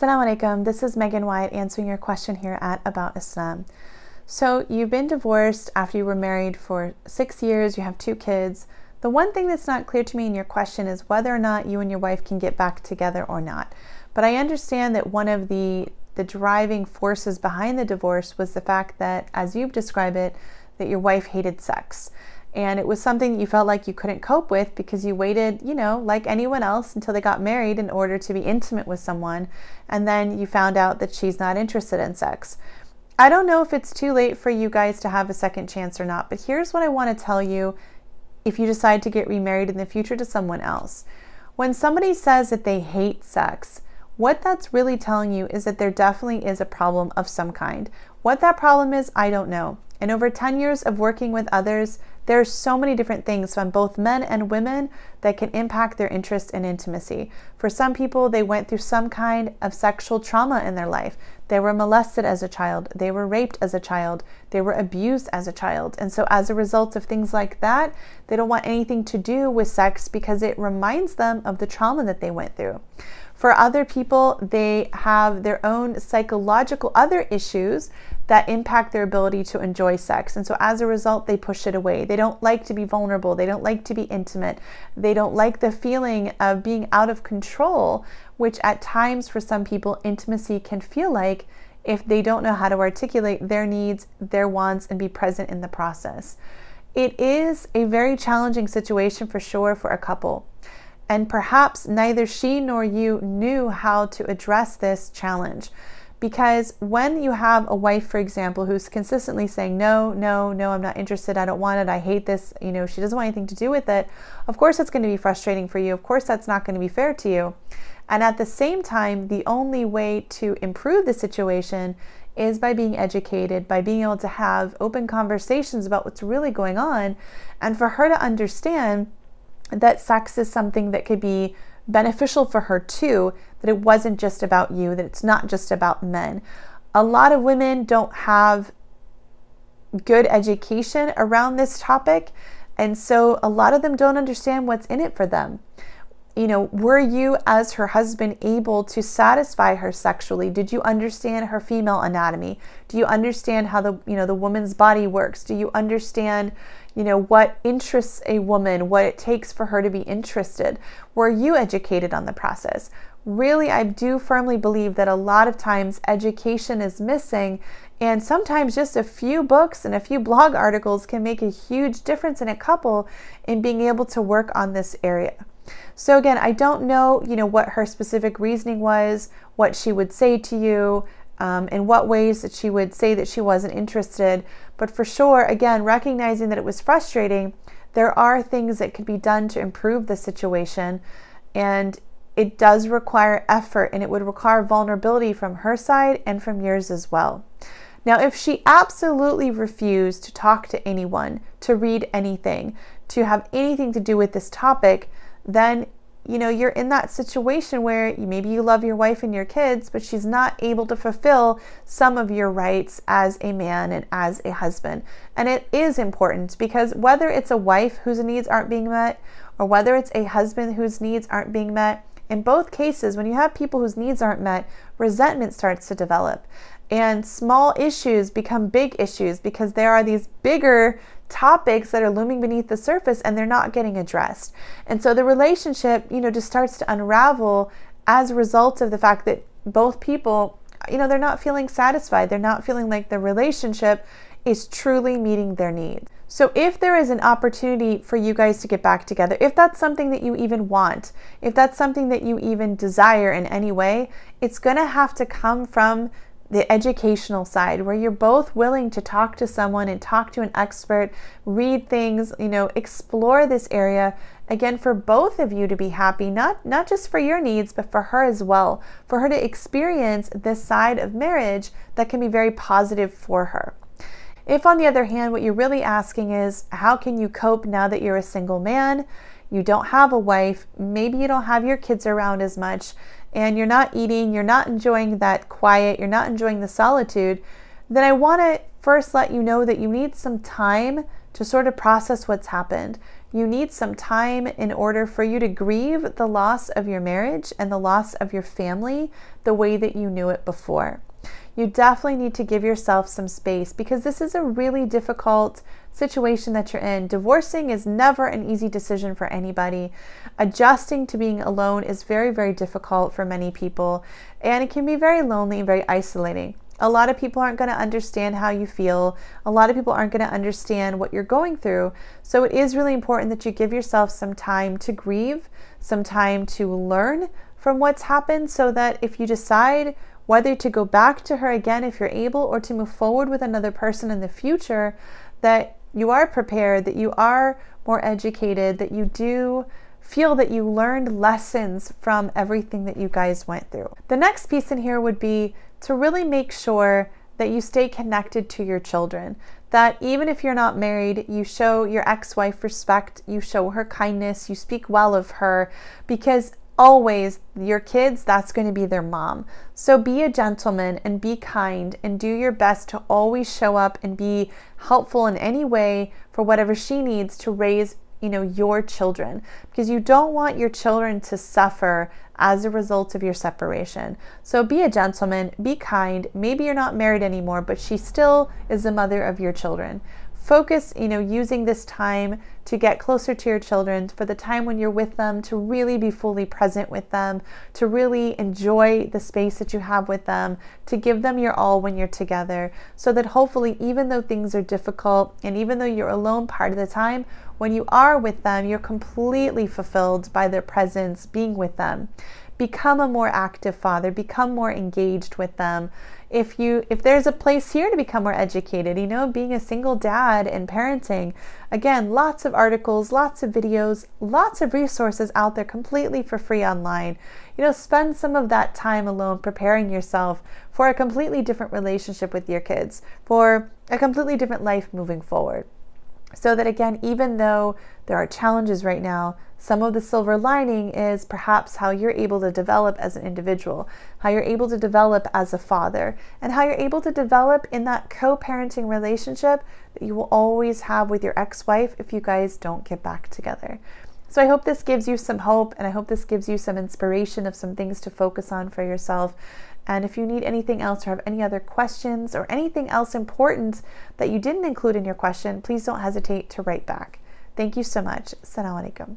Assalamu alaikum. This is Megan Wyatt answering your question here at About Islam. So, you've been divorced after you were married for six years, you have two kids. The one thing that's not clear to me in your question is whether or not you and your wife can get back together or not. But I understand that one of the the driving forces behind the divorce was the fact that, as you've described it, that your wife hated sex. And it was something you felt like you couldn't cope with because you waited, you know, like anyone else until they got married in order to be intimate with someone. And then you found out that she's not interested in sex. I don't know if it's too late for you guys to have a second chance or not, but here's what I want to tell you if you decide to get remarried in the future to someone else. When somebody says that they hate sex, what that's really telling you is that there definitely is a problem of some kind. What that problem is, I don't know. In over 10 years of working with others, there are so many different things from both men and women that can impact their interest in intimacy. For some people, they went through some kind of sexual trauma in their life. They were molested as a child, they were raped as a child, they were abused as a child. And so, as a result of things like that, they don't want anything to do with sex because it reminds them of the trauma that they went through. For other people, they have their own psychological other issues that impact their ability to enjoy sex. And so as a result, they push it away. They don't like to be vulnerable. They don't like to be intimate. They don't like the feeling of being out of control, which at times for some people, intimacy can feel like if they don't know how to articulate their needs, their wants, and be present in the process. It is a very challenging situation for sure for a couple. And perhaps neither she nor you knew how to address this challenge. Because when you have a wife, for example, who's consistently saying, No, no, no, I'm not interested, I don't want it, I hate this, you know, she doesn't want anything to do with it, of course that's going to be frustrating for you. Of course that's not going to be fair to you. And at the same time, the only way to improve the situation is by being educated, by being able to have open conversations about what's really going on, and for her to understand that sex is something that could be beneficial for her too, that it wasn't just about you, that it's not just about men. A lot of women don't have good education around this topic, and so a lot of them don't understand what's in it for them you know, were you as her husband able to satisfy her sexually? Did you understand her female anatomy? Do you understand how the, you know, the woman's body works? Do you understand, you know, what interests a woman, what it takes for her to be interested? Were you educated on the process? Really, I do firmly believe that a lot of times education is missing and sometimes just a few books and a few blog articles can make a huge difference in a couple in being able to work on this area. So again, I don't know, you know, what her specific reasoning was, what she would say to you, um, in what ways that she would say that she wasn't interested. But for sure, again, recognizing that it was frustrating, there are things that could be done to improve the situation. And it does require effort and it would require vulnerability from her side and from yours as well. Now, if she absolutely refused to talk to anyone, to read anything, to have anything to do with this topic, then you know you're in that situation where maybe you love your wife and your kids but she's not able to fulfill some of your rights as a man and as a husband and it is important because whether it's a wife whose needs aren't being met or whether it's a husband whose needs aren't being met in both cases when you have people whose needs aren't met resentment starts to develop and small issues become big issues because there are these bigger topics that are looming beneath the surface and they're not getting addressed. And so the relationship, you know, just starts to unravel as a result of the fact that both people, you know, they're not feeling satisfied. They're not feeling like the relationship is truly meeting their needs. So, if there is an opportunity for you guys to get back together, if that's something that you even want, if that's something that you even desire in any way, it's going to have to come from the educational side where you're both willing to talk to someone and talk to an expert, read things, you know, explore this area again for both of you to be happy, not not just for your needs, but for her as well, for her to experience this side of marriage that can be very positive for her. If on the other hand what you're really asking is how can you cope now that you're a single man, you don't have a wife, maybe you don't have your kids around as much, and you're not eating, you're not enjoying that quiet, you're not enjoying the solitude, then I want to first let you know that you need some time to sort of process what's happened. you need some time in order for you to grieve the loss of your marriage and the loss of your family the way that you knew it before. You definitely need to give yourself some space because this is a really difficult situation that you're in. Divorcing is never an easy decision for anybody. Adjusting to being alone is very, very difficult for many people, and it can be very lonely and very isolating. A lot of people aren't going to understand how you feel. A lot of people aren't going to understand what you're going through. So it is really important that you give yourself some time to grieve, some time to learn from what's happened, so that if you decide whether to go back to her again if you're able or to move forward with another person in the future, that you are prepared, that you are more educated, that you do feel that you learned lessons from everything that you guys went through. The next piece in here would be to really make sure that you stay connected to your children. That even if you're not married, you show your ex wife respect, you show her kindness, you speak well of her, because always your kids, that's going to be their mom. So be a gentleman and be kind and do your best to always show up and be helpful in any way for whatever she needs to raise you know your children because you don't want your children to suffer as a result of your separation. So be a gentleman, be kind. Maybe you're not married anymore, but she still is the mother of your children. Focus, you know, using this time to get closer to your children, for the time when you're with them, to really be fully present with them, to really enjoy the space that you have with them, to give them your all when you're together, so that hopefully, even though things are difficult and even though you're alone part of the time, when you are with them, you're completely fulfilled by their presence, being with them. Become a more active father, become more engaged with them. If you if there's a place here to become more educated, you know, being a single dad and parenting, again, lots of articles, lots of videos, lots of resources out there completely for free online. You know, spend some of that time alone preparing yourself for a completely different relationship with your kids, for a completely different life moving forward. So that again, even though there are challenges right now, some of the silver lining is perhaps how you're able to develop as an individual, how you're able to develop as a father, and how you're able to develop in that co parenting relationship that you will always have with your ex wife if you guys don't get back together. So I hope this gives you some hope and I hope this gives you some inspiration of some things to focus on for yourself. And if you need anything else or have any other questions or anything else important that you didn't include in your question, please don't hesitate to write back. Thank you so much. Assalamu alaikum.